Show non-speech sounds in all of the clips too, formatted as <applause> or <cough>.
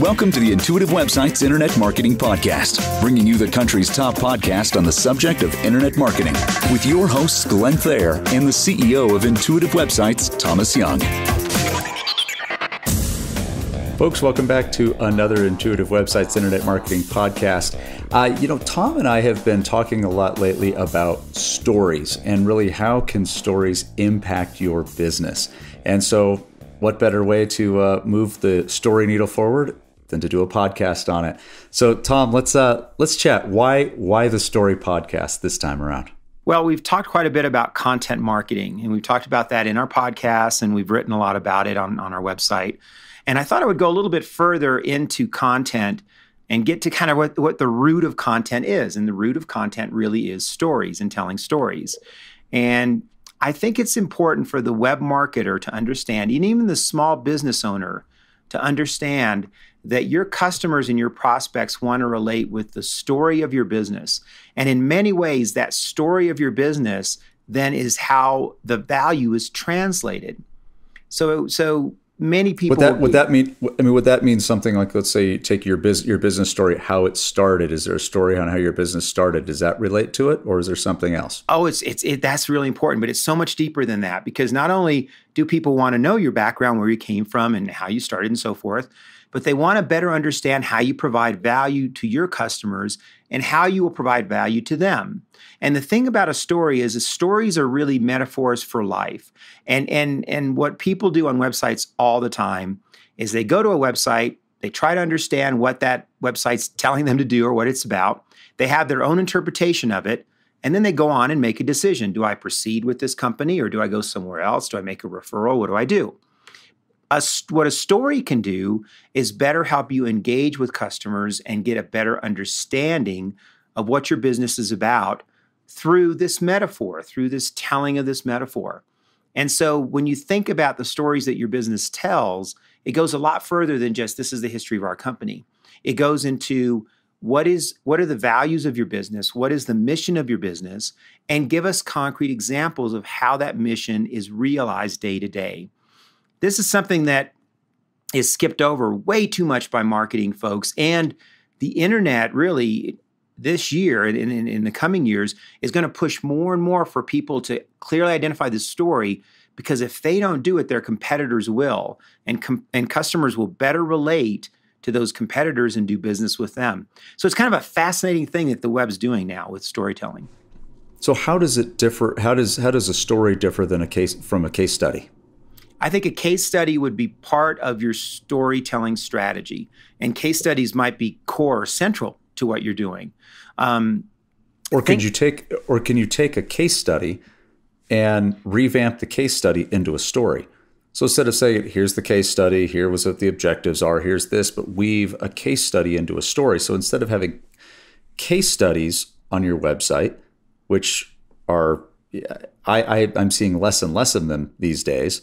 Welcome to the Intuitive Websites Internet Marketing Podcast, bringing you the country's top podcast on the subject of internet marketing with your hosts, Glenn Thayer and the CEO of Intuitive Websites, Thomas Young. Folks, welcome back to another Intuitive Websites Internet Marketing Podcast. Uh, you know, Tom and I have been talking a lot lately about stories and really how can stories impact your business. And so, what better way to uh, move the story needle forward than to do a podcast on it? So, Tom, let's uh, let's chat. Why why the story podcast this time around? Well, we've talked quite a bit about content marketing, and we've talked about that in our podcast, and we've written a lot about it on, on our website. And I thought I would go a little bit further into content and get to kind of what, what the root of content is. And the root of content really is stories and telling stories. And I think it's important for the web marketer to understand, and even the small business owner to understand that your customers and your prospects want to relate with the story of your business. And in many ways, that story of your business then is how the value is translated. So, so many people would that would that mean i mean would that mean something like let's say you take your business your business story how it started? Is there a story on how your business started? Does that relate to it or is there something else? Oh it's it's it, that's really important but it's so much deeper than that because not only do people want to know your background where you came from and how you started and so forth but they want to better understand how you provide value to your customers and how you will provide value to them. And the thing about a story is, is stories are really metaphors for life. And and and what people do on websites all the time is they go to a website, they try to understand what that website's telling them to do or what it's about. They have their own interpretation of it, and then they go on and make a decision. Do I proceed with this company or do I go somewhere else? Do I make a referral? What do I do? A, what a story can do is better help you engage with customers and get a better understanding of what your business is about through this metaphor, through this telling of this metaphor. And so when you think about the stories that your business tells, it goes a lot further than just this is the history of our company. It goes into what is what are the values of your business? What is the mission of your business? And give us concrete examples of how that mission is realized day to day. This is something that is skipped over way too much by marketing folks. And the internet really this year and in, in, in, the coming years is going to push more and more for people to clearly identify the story because if they don't do it, their competitors will, and com- and customers will better relate to those competitors and do business with them. So it's kind of a fascinating thing that the web's doing now with storytelling. So how does it differ? How does how does a story differ than a case from a case study? I think a case study would be part of your storytelling strategy, and case studies might be core, central to what you're doing. Um, or could you take, or can you take a case study and revamp the case study into a story? So instead of saying, here's the case study, here was what the objectives are, here's this, but weave a case study into a story. So instead of having case studies on your website, which are I, I I'm seeing less and less of them these days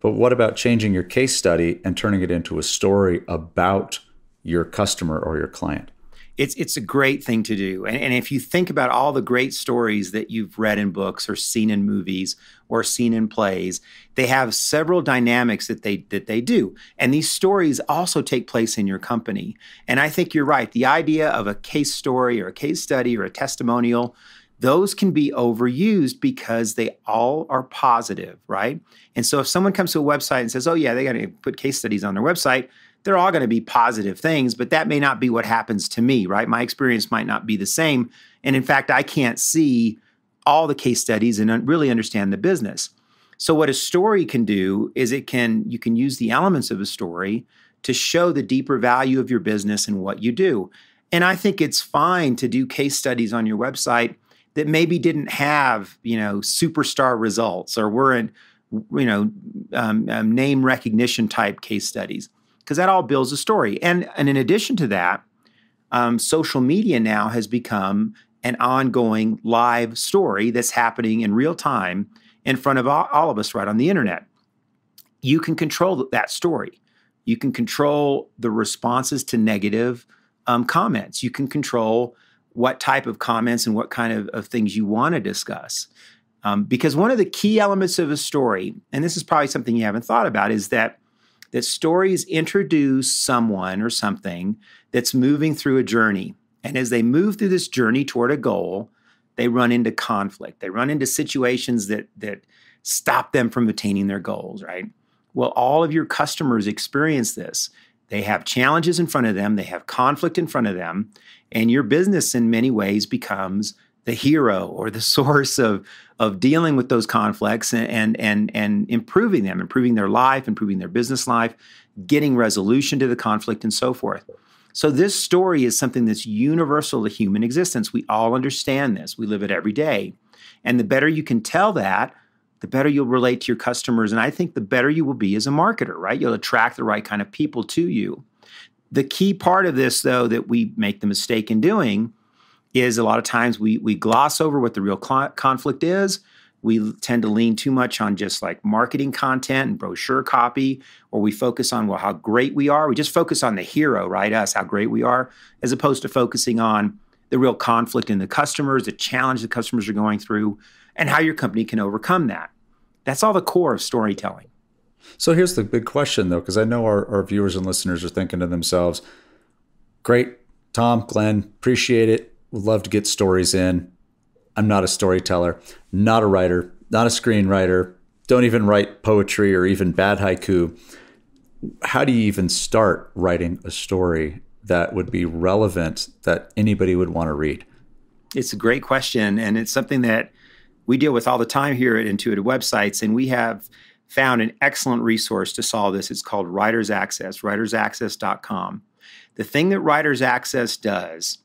but what about changing your case study and turning it into a story about your customer or your client? It's it's a great thing to do. And, and if you think about all the great stories that you've read in books or seen in movies or seen in plays, they have several dynamics that they that they do. And these stories also take place in your company. And I think you're right. The idea of a case story or a case study or a testimonial those can be overused because they all are positive, right? And so if someone comes to a website and says, oh, yeah, they got to put case studies on their website, they're all going to be positive things, but that may not be what happens to me, right? My experience might not be the same. And in fact, I can't see all the case studies and really understand the business. So what a story can do is it can you can use the elements of a story to show the deeper value of your business and what you do. And I think it's fine to do case studies on your website that maybe didn't have you know superstar results or weren't you know um, um, name recognition type case studies because that all builds a story. And and in addition to that um, social media now has become an ongoing live story that's happening in real time in front of all, all of us right on the internet. You can control that story. You can control the responses to negative um, comments. You can control what type of comments and what kind of, of things you want to discuss. Um, because one of the key elements of a story, and this is probably something you haven't thought about, is that that stories introduce someone or something that's moving through a journey. And as they move through this journey toward a goal, they run into conflict. They run into situations that that stop them from attaining their goals, right? Well, all of your customers experience this. They have challenges in front of them, they have conflict in front of them, and your business in many ways becomes the hero or the <laughs> source of of dealing with those conflicts and and and, and improving them, improving their life, improving their business life, getting resolution to the conflict and so forth. So this story is something that's universal to human existence. We all understand this. We live it every day. And the better you can tell that, the better you'll relate to your customers. And I think the better you will be as a marketer, right? You'll attract the right kind of people to you. The key part of this, though, that we make the mistake in doing is a lot of times we, we gloss over what the real cl- conflict is. We tend to lean too much on just like marketing content and brochure copy, or we focus on, well, how great we are. We just focus on the hero, right? Us, how great we are, as opposed to focusing on the real conflict in the customers, the challenge the customers are going through, and how your company can overcome that. That's all the core of storytelling. So here's the big question, though, because I know our, our viewers and listeners are thinking to themselves, great, Tom, Glenn, appreciate it. Would love to get stories in. I'm not a storyteller, not a writer, not a screenwriter, don't even write poetry or even bad haiku. How do you even start writing a story that would be relevant that anybody would want to read? It's a great question. And it's something that we deal with all the time here at Intuitive Websites. And we have found an excellent resource to solve this. It's called Writers Access, writersaccess.com. The thing that Writers Access does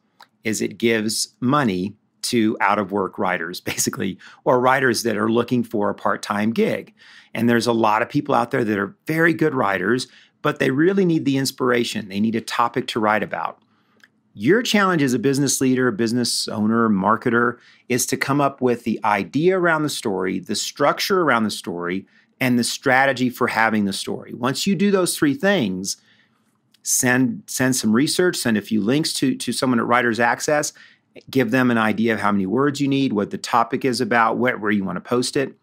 is it gives money to out of work writers, <laughs> basically, or writers that are looking for a part time gig. And there's a lot of people out there that are very good writers, but they really need the inspiration. They need a topic to write about. Your challenge as a business leader, business owner, marketer is to come up with the idea around the story, the structure around the story, and the strategy for having the story. Once you do those three things, send send some research, send a few links to to someone at Writers Access, give them an idea of how many words you need, what the topic is about, where, where you want to post it,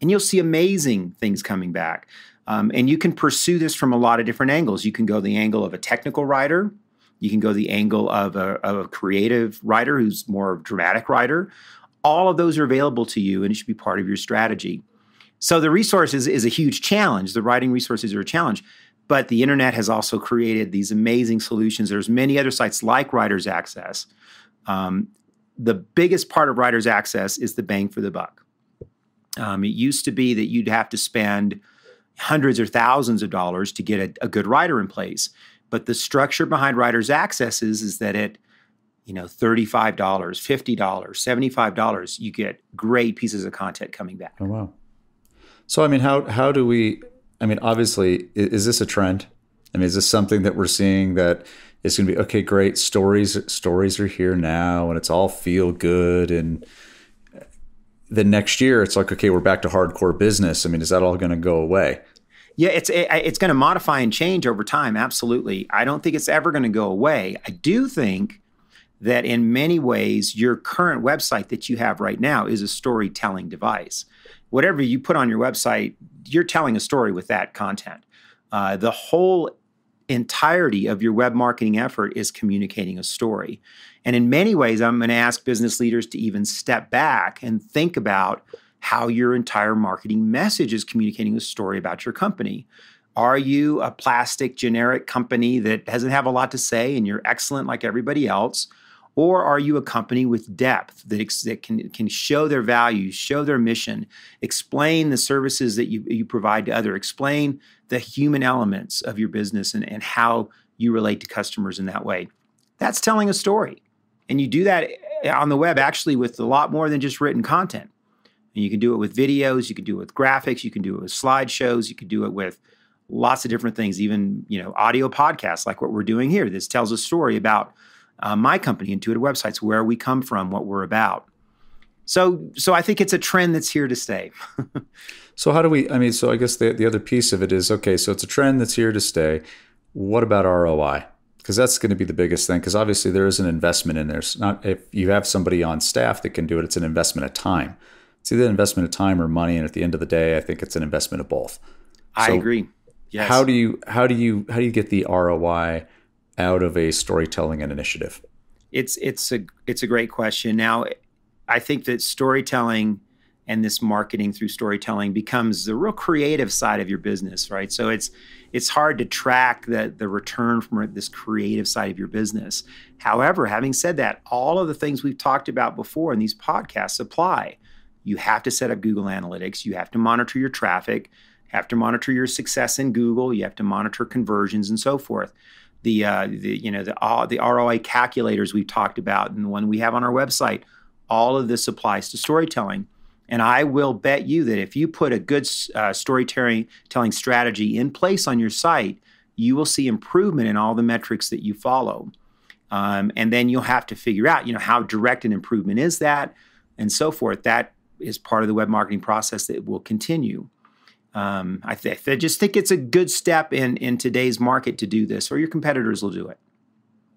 and you'll see amazing things coming back. Um, and you can pursue this from a lot of different angles. You can go the angle of a technical writer. You can go the angle of a, of a creative writer who's more of a dramatic writer. All of those are available to you, and it should be part of your strategy. So the resources is a huge challenge. The writing resources are a challenge, but the internet has also created these amazing solutions. There's many other sites like Writers Access um, the biggest part of Writers Access is the bang for the buck. Um, it used to be that you'd have to spend hundreds or thousands of dollars to get a, a good writer in place. But the structure behind Writers Access is, is that at you know $35 $50 $75 you get great pieces of content coming back oh wow so i mean how how do we i mean obviously is, is this a trend? I mean is this something that we're seeing that is going to be okay great stories stories are here now and it's all feel good and uh, the next year it's like okay we're back to hardcore business. I mean is that all going to go away? Yeah it's it's going to modify and change over time absolutely. I don't think it's ever going to go away. I do think that in many ways your current website that you have right now is a storytelling device whatever you put on your website you're telling a story with that content uh, the whole entirety of your web marketing effort is communicating a story. And in many ways, I'm going to ask business leaders to even step back and think about how your entire marketing message is communicating a story about your company. Are you a plastic generic company that doesn't have a lot to say and you're excellent like everybody else? Or are you a company with depth that, that can, can show their values, show their mission, explain the services that you, you provide to other, explain the human elements of your business and, and how you relate to customers in that way? That's telling a story. And you do that eh, on the web actually with a lot more than just written content. And you can do it with videos, you can do it with graphics, you can do it with slideshows, you can do it with lots of different things, even you know audio podcasts like what we're doing here. This tells a story about uh, my company, Intuitive Websites, where we come from, what we're about. So, so I think it's a trend that's here to stay. <laughs> so, how do we? I mean, so I guess the the other piece of it is okay. So it's a trend that's here to stay. What about ROI? Because that's going to be the biggest thing. Because obviously there is an investment in there. It's not if you have somebody on staff that can do it, it's an investment of time. It's either an investment of time or money, and at the end of the day, I think it's an investment of both. I agree. Yes. How do you how do you how do you get the ROI out of a storytelling and initiative? It's it's a it's a great question. Now, I think that storytelling and this marketing through storytelling becomes the real creative side of your business, right? So it's it's hard to track the the return from this creative side of your business. However, having said that, all of the things we've talked about before in these podcasts apply. You have to set up Google Analytics. You have to monitor your traffic. Have to monitor your success in Google. You have to monitor conversions and so forth. The, uh, the you know the uh, the ROI calculators we've talked about and the one we have on our website. All of this applies to storytelling. And I will bet you that if you put a good uh, storytelling telling strategy in place on your site, you will see improvement in all the metrics that you follow. Um, and then you'll have to figure out, you know, how direct an improvement is that, and so forth. That is part of the web marketing process that will continue. Um, I, th- I just think it's a good step in in today's market to do this, or your competitors will do it.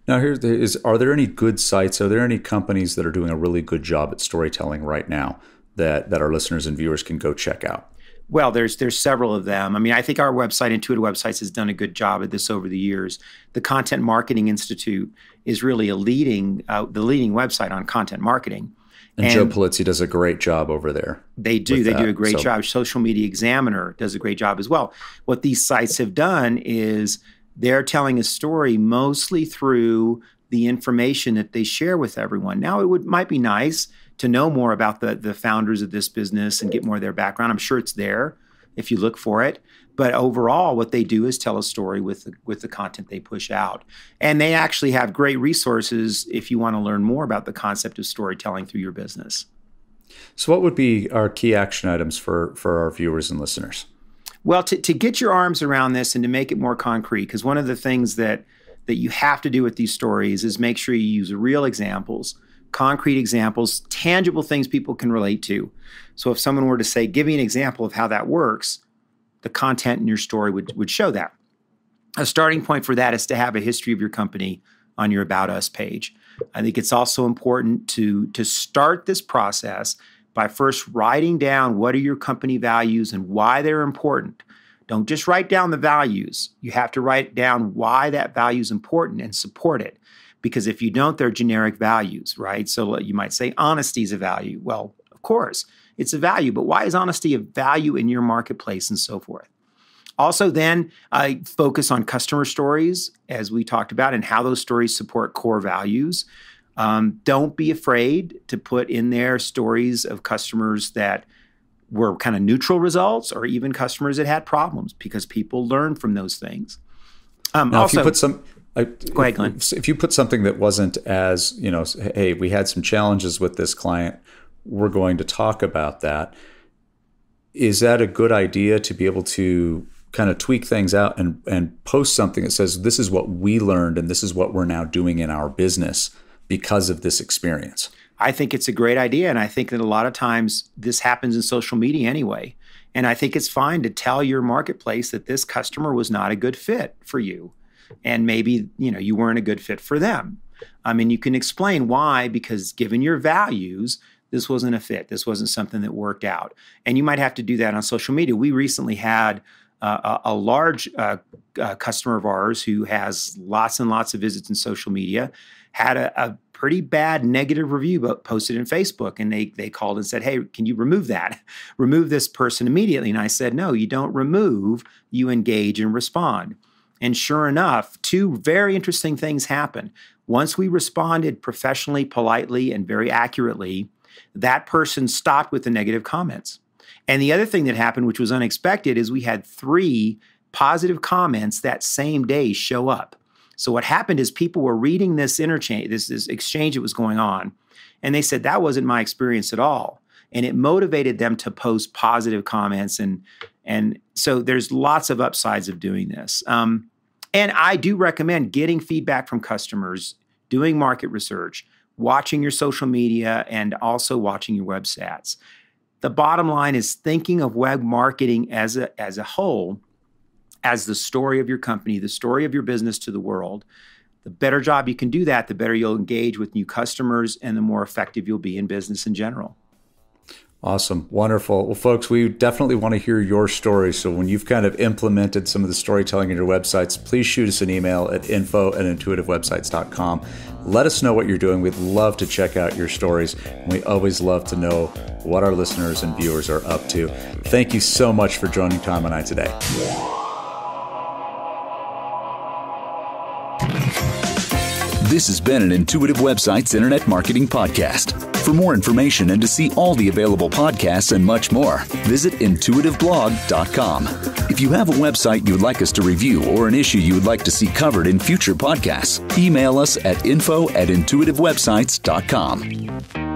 Now, here is: Are there any good sites? Are there any companies that are doing a really good job at storytelling right now that that our listeners and viewers can go check out? Well, there's there's several of them. I mean, I think our website, Intuitive Websites, has done a good job at this over the years. The Content Marketing Institute is really a leading uh, the leading website on content marketing. And, and, Joe Pulizzi does a great job over there. They do. They that. do a great so. job. Social Media Examiner does a great job as well. What these sites have done is they're telling a story mostly through the information that they share with everyone. Now, it would might be nice to know more about the the founders of this business and get more of their background. I'm sure it's there if you look for it. But overall, what they do is tell a story with the, with the content they push out, and they actually have great resources if you want to learn more about the concept of storytelling through your business. So, what would be our key action items for for our viewers and listeners? Well, to, to get your arms around this and to make it more concrete, because one of the things that that you have to do with these stories is make sure you use real examples concrete examples, tangible things people can relate to. So if someone were to say, give me an example of how that works, the content in your story would, would show that. A starting point for that is to have a history of your company on your About Us page. I think it's also important to, to start this process by first writing down what are your company values and why they're important. Don't just write down the values. You have to write down why that value is important and support it because if you don't, they're generic values, right? So you might say honesty is a value. Well, of course, it's a value, but why is honesty a value in your marketplace and so forth? Also, then I focus on customer stories, as we talked about, and how those stories support core values. Um, don't be afraid to put in there stories of customers that were kind of neutral results or even customers that had problems because people learn from those things. Um, now, also, if you put some I, Go ahead, Glenn. If, if you put something that wasn't as, you know, hey, we had some challenges with this client, we're going to talk about that. Is that a good idea to be able to kind of tweak things out and, and post something that says, this is what we learned and this is what we're now doing in our business because of this experience? I think it's a great idea. And I think that a lot of times this happens in social media anyway. And I think it's fine to tell your marketplace that this customer was not a good fit for you and maybe you know you weren't a good fit for them i mean you can explain why because given your values this wasn't a fit this wasn't something that worked out and you might have to do that on social media we recently had uh, a, large uh, uh, customer of ours who has lots and lots of visits in social media had a, a pretty bad negative review posted in Facebook. And they, they called and said, Hey, can you remove that? <laughs> remove this person immediately. And I said, No, you don't remove, you engage and respond. And sure enough, two very interesting things happened. Once we responded professionally, politely, and very accurately, that person stopped with the negative comments. And the other thing that happened, which was unexpected, is we had three positive comments that same day show up. So what happened is people were reading this interchange, this, this exchange that was going on, and they said that wasn't my experience at all. And it motivated them to post positive comments and and so there's lots of upsides of doing this. Um, and I do recommend getting feedback from customers, doing market research, watching your social media, and also watching your web stats. The bottom line is thinking of web marketing as a, as a whole, as the story of your company, the story of your business to the world. The better job you can do that, the better you'll engage with new customers and the more effective you'll be in business in general. Awesome. Wonderful. Well, folks, we definitely want to hear your story. So when you've kind of implemented some of the storytelling in your websites, please shoot us an email at info at intuitivewebsites.com. Let us know what you're doing. We'd love to check out your stories. and We always love to know what our listeners and viewers are up to. Thank you so much for joining Tom and I today. This has been an Intuitive Websites Internet Marketing Podcast. For more information and to see all the available podcasts and much more, visit intuitiveblog.com. If you have a website you'd like us to review or an issue you would like to see covered in future podcasts, email us at info at intuitivewebsites.com.